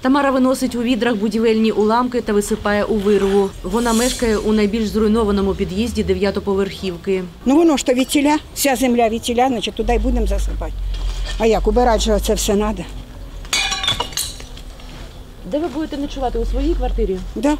Тамара виносить у відрах будівельні уламки та висипає у вирву. Вона мешкає у найбільш зруйнованому під'їзді дев'ятоповерхівки. Ну воно ж то вітіля, вся земля відтіля, значить туди й будемо засипати. А як, убирати же це все треба. Де ви будете ночувати у своїй квартирі? Да.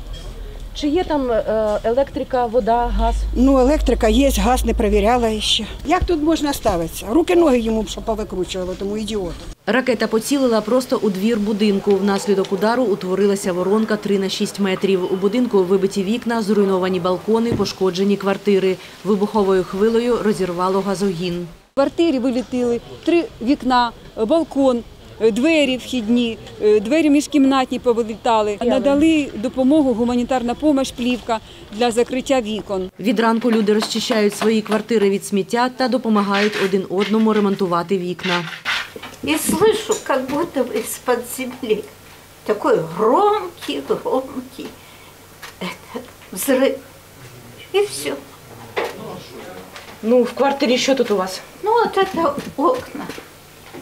Чи є там е, електрика, вода, газ? Ну, електрика є, газ не перевіряла ще. Як тут можна ставитися? Руки, ноги йому щоб повикручувало, тому ідіоту. Ракета поцілила просто у двір будинку. Внаслідок удару утворилася воронка 3 на 6 метрів. У будинку вибиті вікна, зруйновані балкони, пошкоджені квартири. Вибуховою хвилею розірвало газогін. В квартирі вилетіли три вікна, балкон, двері вхідні, е, двері міжкімнатні повилітали. Надали допомогу, гуманітарна допомога, плівка для закриття вікон. Від ранку люди розчищають свої квартири від сміття та допомагають один одному ремонтувати вікна. И слышу, как будто бы из-под земли такой громкий, громкий это, взрыв. И все. Ну, в квартирі що тут у вас? Ну вот это окна.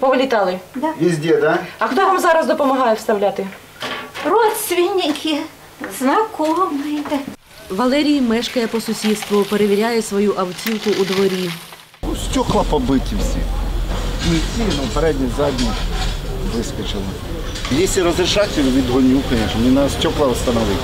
Повилітали. Да. Везде, да? А хто вам зараз допомагає вставляти? Родственники, знакомые. Валерій мешкає по сусідству, перевіряє свою автівку у дворі. Ну, Стекла побиті всі. Не ці, ну передні, задні вискочили. Якщо розрішати, відгоню, звісно, не на стекла встановити.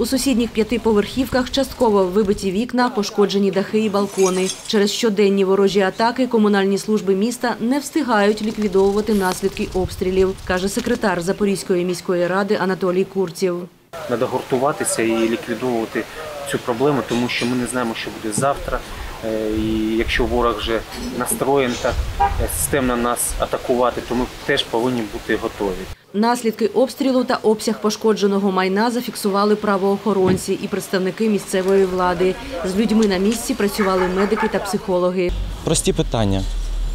У сусідніх п'ятиповерхівках частково вибиті вікна, пошкоджені дахи і балкони. Через щоденні ворожі атаки комунальні служби міста не встигають ліквідовувати наслідки обстрілів, каже секретар Запорізької міської ради Анатолій Курців. Треба гуртуватися і ліквідовувати цю проблему, тому що ми не знаємо, що буде завтра. Е, І якщо ворог вже настроєн так е, системно нас атакувати, то ми теж повинні бути готові. Наслідки обстрілу та обсяг пошкодженого майна зафіксували правоохоронці і представники місцевої влади. З людьми на місці працювали медики та психологи. Прості питання.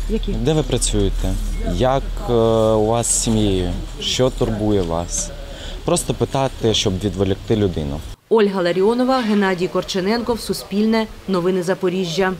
Які? Де ви працюєте? Як е, у вас з сім'єю? Що турбує вас? Просто питати, щоб відволікти людину. Ольга Ларіонова, Геннадій Корчененков, Суспільне, Новини Запоріжжя.